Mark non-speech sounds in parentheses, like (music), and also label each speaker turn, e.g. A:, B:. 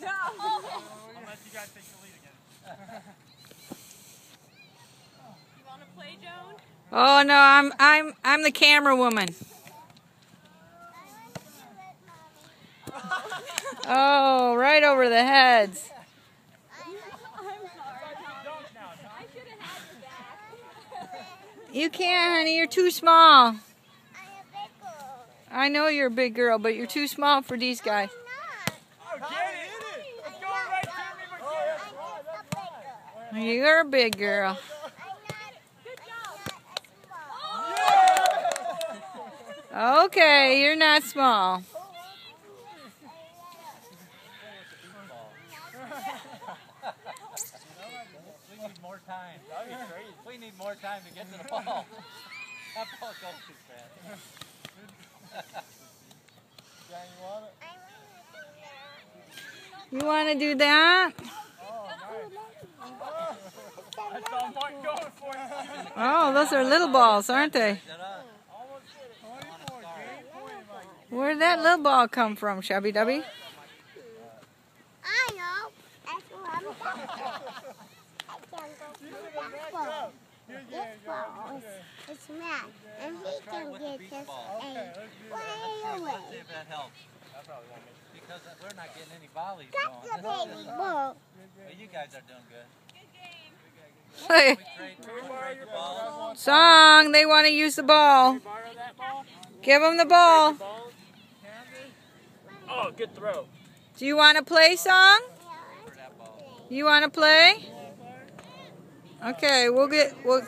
A: no!
B: Unless you guys take the lead again.
A: you want to play, Joan?
C: Oh no, I'm I'm I'm the camera woman. Oh, right over the heads. You can't, honey. You're too small. I know you're a big girl, but you're too small for these guys. You're a big girl. Okay, you're not small.
D: we need more time. That'd be
B: crazy.
D: We need more time to get to the ball. that ball goes too fast. (laughs)
C: You want to do that? Oh, those are little balls, aren't they? Where'd that little ball come from, Chubby Dubby?
E: I know. That's what I'm talking. I can go through that ball. This ball is, is mad, and he can get this a way away. See if that
D: helps. Because we're not getting any volleys
E: Got the baby ball.
D: But you guys are doing good. Hey, We
A: trade, we trade the balls.
C: (laughs) song, they want to use the ball. Give them the ball.
E: Oh,
B: good throw.
C: Do you want to play, song?
E: for that ball.
C: You want to play? Okay, we'll get we'll